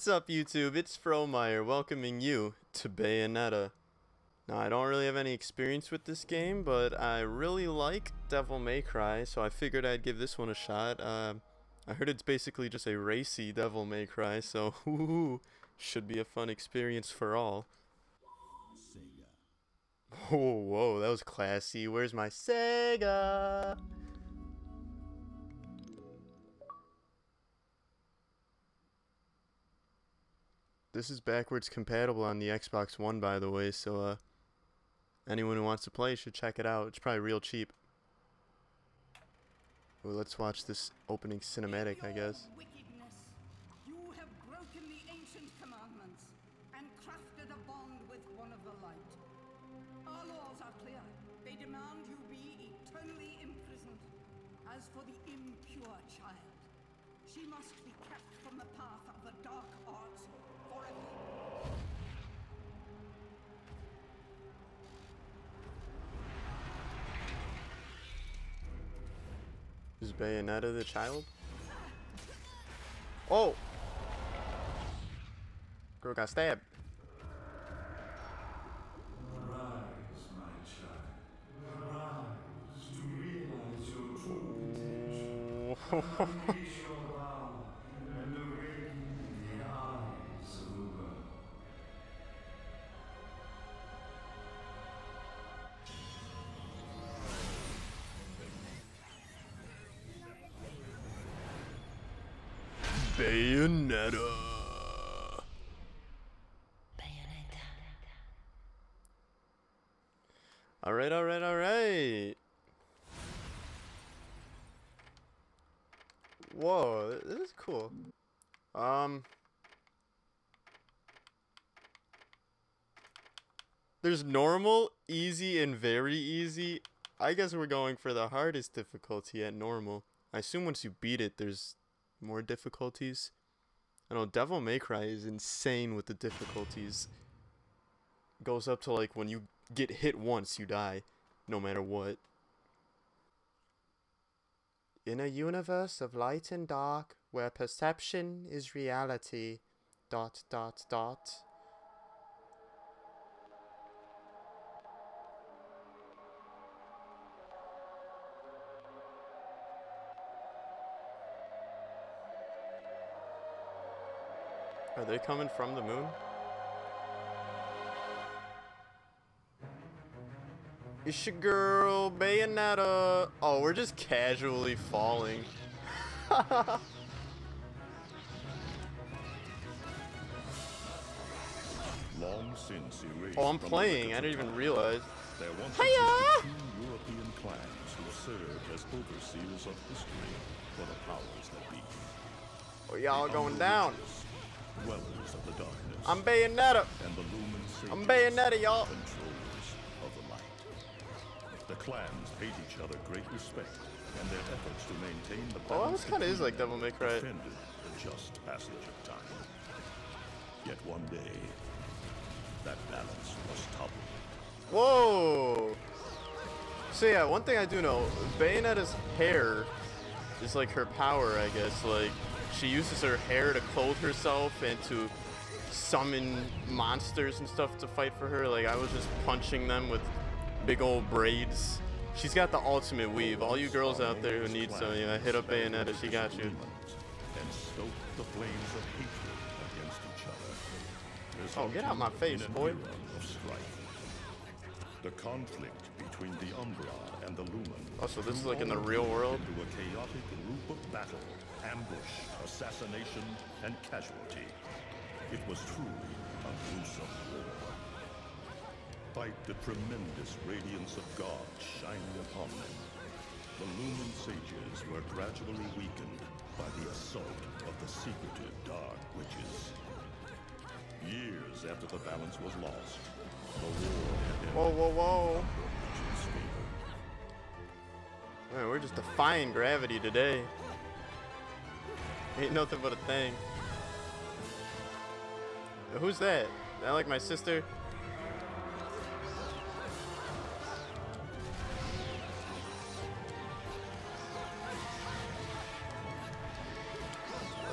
What's up YouTube? It's Fromire welcoming you to Bayonetta. Now I don't really have any experience with this game, but I really like Devil May Cry, so I figured I'd give this one a shot. Uh, I heard it's basically just a racy Devil May Cry, so ooh, should be a fun experience for all. Sega. Whoa, whoa, that was classy. Where's my Sega? This is backwards compatible on the Xbox One, by the way, so uh, anyone who wants to play should check it out. It's probably real cheap. Well, let's watch this opening cinematic, I guess. Wickedness, you have broken the ancient commandments and crafted a bond with one of the light. Our laws are clear. They demand you be eternally imprisoned. As for the impure child, she must be kept from the path of the dark Is Bayonetta the child? Oh! Girl got stabbed. Rise, my child. Rise to realize your true potential. Bayonetta. Bayonetta. Alright, alright, alright. Whoa, this is cool. Um. There's normal, easy, and very easy. I guess we're going for the hardest difficulty at normal. I assume once you beat it, there's more difficulties. I know Devil May Cry is insane with the difficulties. Goes up to like when you get hit once, you die, no matter what. In a universe of light and dark, where perception is reality, dot dot dot. Are they coming from the moon? It's your girl, Bayonetta. Oh, we're just casually falling. Long since Oh, I'm playing. I didn't even realize. There once Hiya! two European clans who served as overseers of history for the powers that be. Oh, y'all going down. Umbra Witches, Dwellers of the darkness. I'm Bayonetta. and the Lumen Sages, I'm Bayonetta, y'all. Controllers of the light. The clans paid each other great respect, and their efforts to maintain the Oh, this kinda is like Devil May Cry. defended the just passage of time. Yet one day, that balance was toppled. Whoa. So yeah, one thing I do know, Bayonetta's hair is like her power, I guess. Like she uses her hair to clothe herself and to summon monsters and stuff to fight for her. Like I was just punching them with big old braids. She's got the ultimate weave. All you girls out there who need some, yeah, hit up Bayonetta. She got you. And stoke the flames of hatred against each other. Oh, get out my face, in boy. era of strife. The conflict between the Umbra and the Lumen. Oh, so this is like in the real world? Into a chaotic loop of battle, ambush, assassination, and casualty. It was truly a gruesome war. Fight the tremendous radiance of God shining upon them. The Lumen Sages were gradually weakened by the assault of the secretive Dark Witches. Years after the balance was lost, the war had ended Whoa, whoa, whoa. Man, we're just defying gravity today. Ain't nothing but a thing. Who's that? Is that like my sister?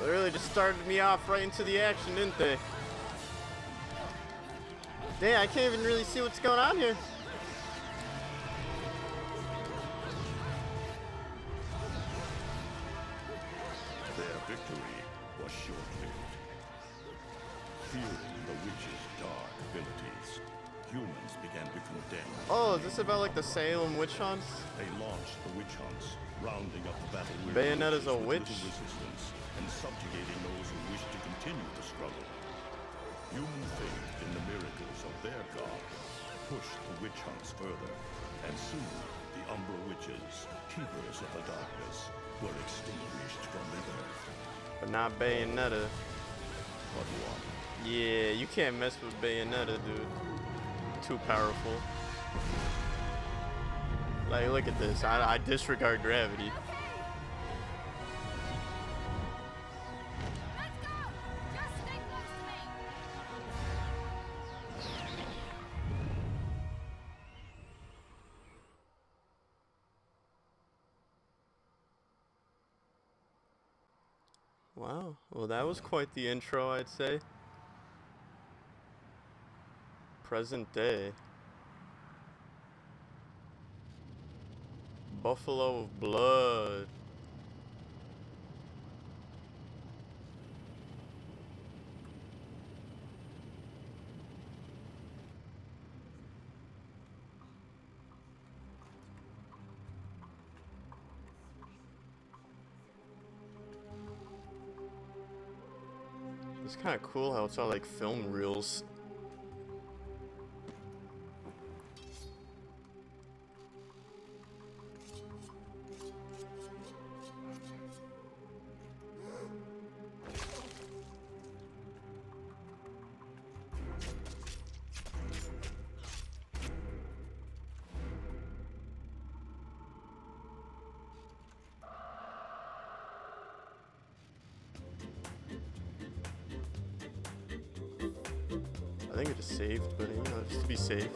They really just started me off right into the action, didn't they? Dang, I can't even really see what's going on here. Began to condemn. Oh, is this about like the Salem witch hunts? They launched the witch hunts, rounding up the battle Bayonetta's a witch? resistance and subjugating those who wished to continue the struggle. Human faith in the miracles of their god pushed the witch hunts further, and soon the Umbra witches, keepers of the darkness, were extinguished from the earth. But not Bayonetta. But one Yeah, you can't mess with Bayonetta, dude. Too powerful. Like, look at this. I, I disregard gravity. Wow. Well, that was quite the intro, I'd say. Present day. Buffalo of Blood. It's kind of cool how it's all like film reels. I think I just saved, but you know, just to be safe.